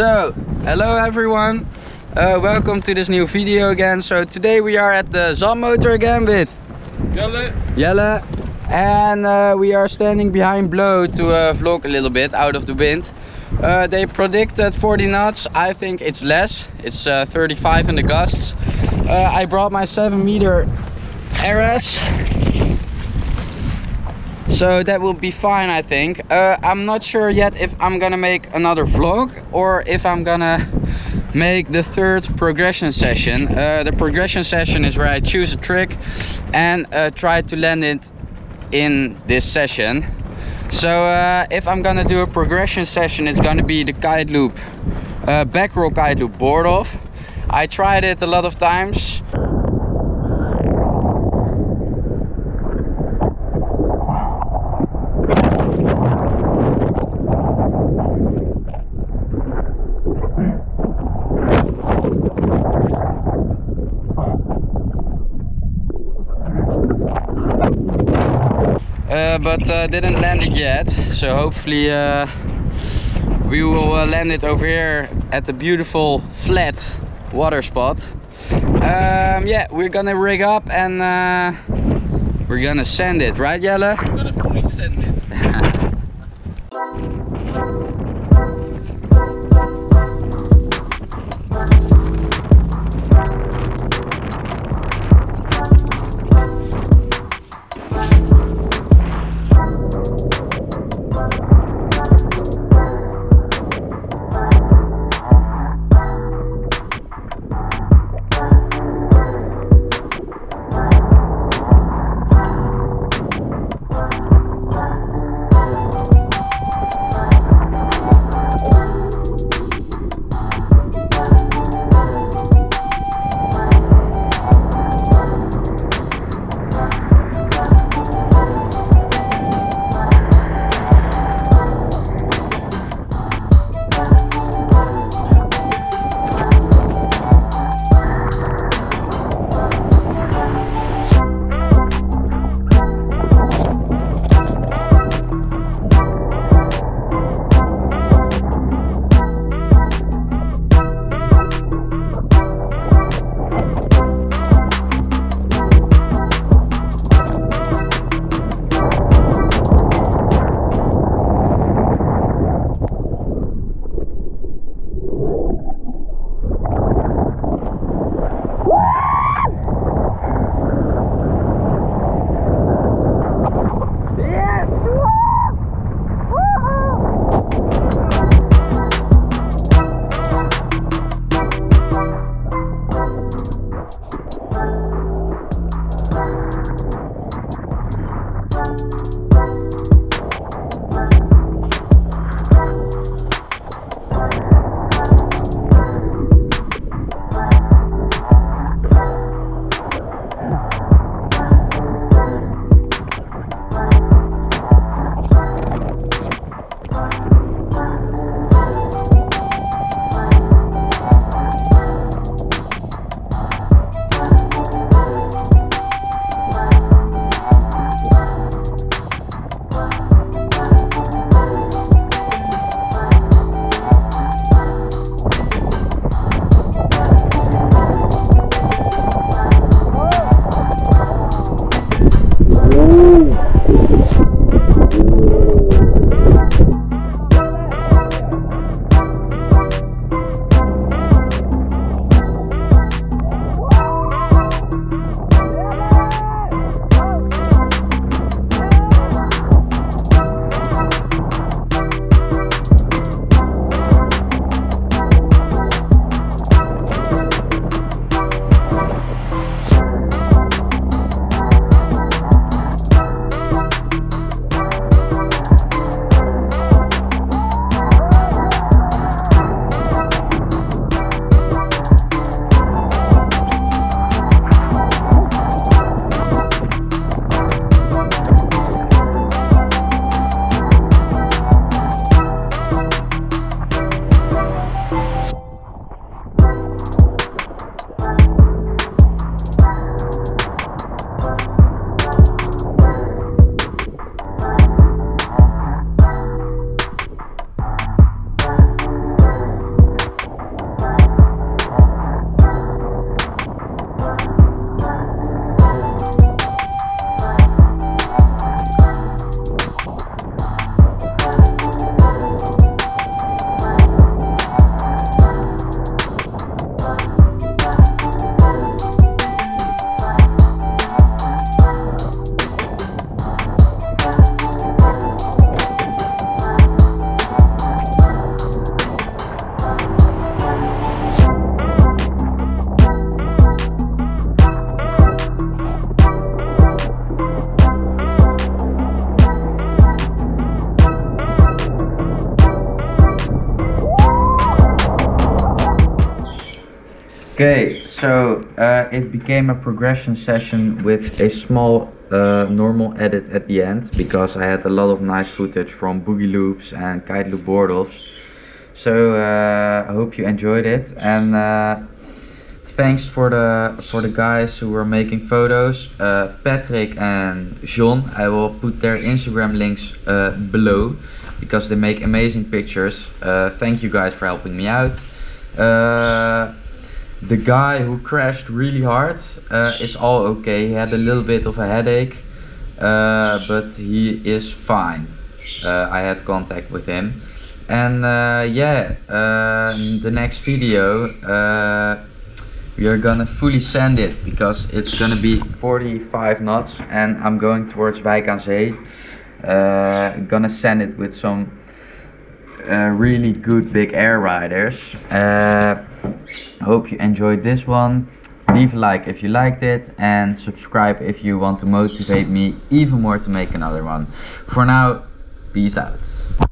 So, hello everyone. Uh, welcome to this new video again. So today we are at the Zandmotor again with Jelle. Jelle. And uh, we are standing behind Blow to uh, vlog a little bit out of the wind. Uh, they predicted 40 knots. I think it's less. It's uh, 35 in the gusts. Uh, I brought my 7 meter RS so that will be fine I think. Uh, I'm not sure yet if I'm gonna make another vlog or if I'm gonna make the third progression session. Uh, the progression session is where I choose a trick and uh, try to land it in this session. So uh, if I'm gonna do a progression session it's gonna be the kite loop uh, back roll kite loop board off. I tried it a lot of times uh, but uh, didn't land it yet so hopefully uh, we will uh, land it over here at the beautiful flat water spot um, yeah we're gonna rig up and uh, we're gonna send it right Jelle? I'm gonna send it. Okay, so uh, it became a progression session with a small uh, normal edit at the end because I had a lot of nice footage from Boogie Loops and Kite Loop Bordels. So uh, I hope you enjoyed it and uh, thanks for the for the guys who were making photos, uh, Patrick and John. I will put their Instagram links uh, below because they make amazing pictures. Thank you guys for helping me out. The guy who crashed really hard uh, is all okay. He had a little bit of a headache, uh, but he is fine. Uh, I had contact with him. And uh, yeah, uh, the next video, uh, we are gonna fully sand it because it's gonna be 45 knots and I'm going towards Wijk aan gonna sand it with some really good big air riders. Hope you enjoyed this one. Leave a like if you liked it and subscribe if you want to motivate me even more to make another one. For now, peace out.